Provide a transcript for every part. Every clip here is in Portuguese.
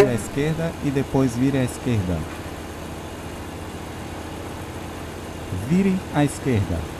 Continue à esquerda e depois vire à esquerda. Vire à esquerda.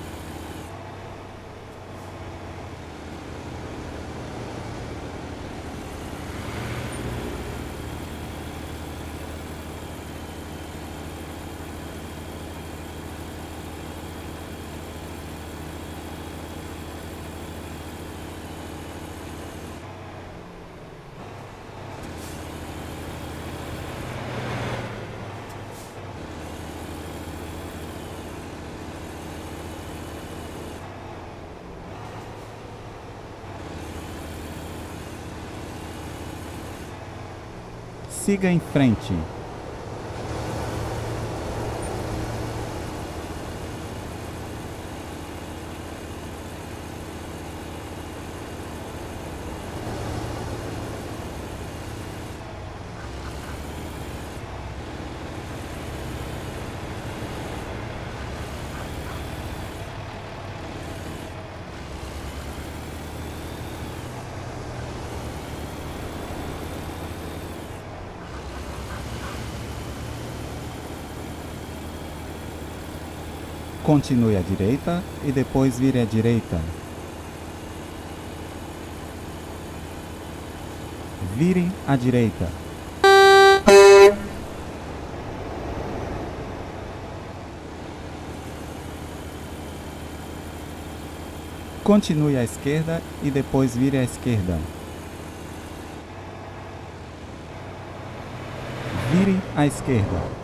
Siga em frente. Continue à direita e depois vire à direita. Vire à direita. Continue à esquerda e depois vire à esquerda. Vire à esquerda.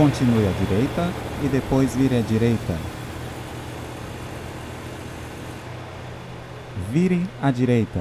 Continue à direita e depois vire à direita. Vire à direita.